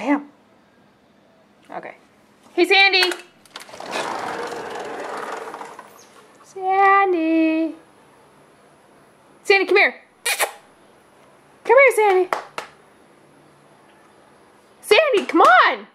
Damn. Sam. Okay. Hey, Sandy. Sandy. Sandy, come here. Come here, Sandy. Sandy, come on.